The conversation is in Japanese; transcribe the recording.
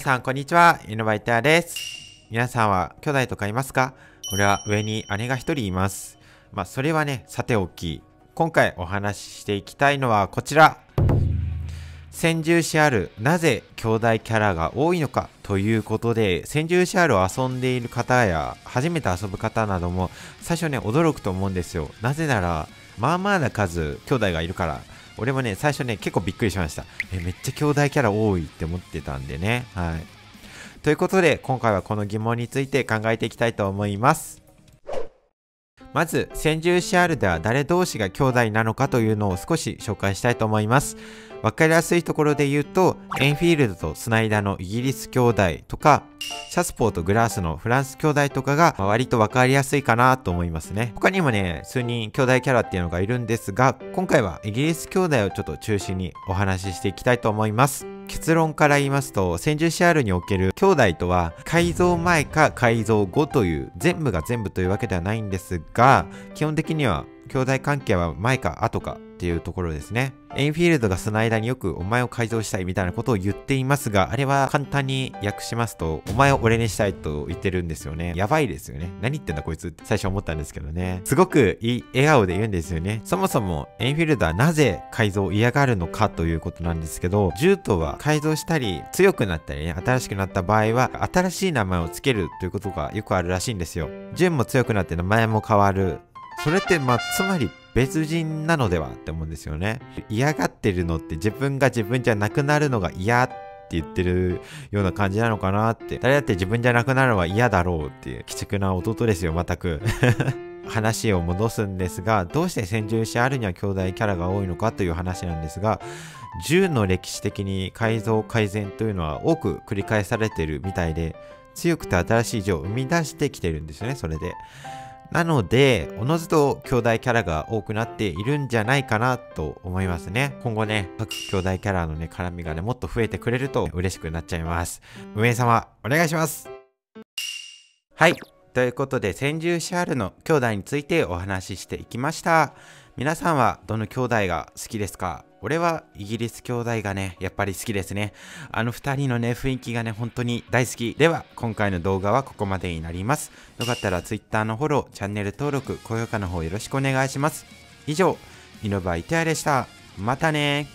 さんこんにちは、イノバイターです。皆さんは兄弟とかいますか？俺は上に姉が一人います。まあそれはね、さておき、今回お話ししていきたいのはこちら。先住シアル、なぜ兄弟キャラが多いのか？ということで、先住シアルを遊んでいる方や、初めて遊ぶ方なども、最初ね、驚くと思うんですよ。なぜなら、まあまあな数、兄弟がいるから。俺もね、最初ね、結構びっくりしました。え、めっちゃ兄弟キャラ多いって思ってたんでね。はい。ということで、今回はこの疑問について考えていきたいと思います。まず、先住シアルでは誰同士が兄弟なのかというのを少し紹介したいと思います。わかりやすいところで言うと、エンフィールドとスナイダーのイギリス兄弟とか、シャスポーとグラースのフランス兄弟とかが割とわかりやすいかなと思いますね。他にもね、数人兄弟キャラっていうのがいるんですが、今回はイギリス兄弟をちょっと中心にお話ししていきたいと思います。結論から言いますと、先住シアルにおける兄弟とは、改造前か改造後という、全部が全部というわけではないんですが、基本的には兄弟関係は前か後かっていうところですね。エンフィールドがその間によくお前を改造したいみたいなことを言っていますが、あれは簡単に訳しますと、お前を俺にしたいと言ってるんですよね。やばいですよね。何言ってんだこいつって最初思ったんですけどね。すごくいい笑顔で言うんですよね。そもそもエインフィールドはなぜ改造を嫌がるのかということなんですけど、ジュートは改造したり強くなったりね、新しくなった場合は、新しい名前を付けるということがよくあるらしいんですよ。ジュンも強くなって名前も変わる。それってまあつまり別人なのではって思うんですよね。嫌がってるのって自分が自分じゃなくなるのが嫌って言ってるような感じなのかなって。誰だって自分じゃなくなるのは嫌だろうっていう鬼畜な弟ですよ全く。話を戻すんですがどうして先住者あるには兄弟キャラが多いのかという話なんですが銃の歴史的に改造改善というのは多く繰り返されてるみたいで強くて新しい銃を生み出してきてるんですよねそれで。なので、おのずと兄弟キャラが多くなっているんじゃないかなと思いますね。今後ね、各兄弟キャラのね、絡みがね、もっと増えてくれると嬉しくなっちゃいます。運営様、お願いします。はい。ということで、先住シャールの兄弟についてお話ししていきました。皆さんはどの兄弟が好きですか？俺はイギリス兄弟がね、やっぱり好きですね。あの二人のね、雰囲気がね、本当に大好き。では、今回の動画はここまでになります。よかったら Twitter のフォロー、チャンネル登録、高評価の方よろしくお願いします。以上、イノバイテアでした。またね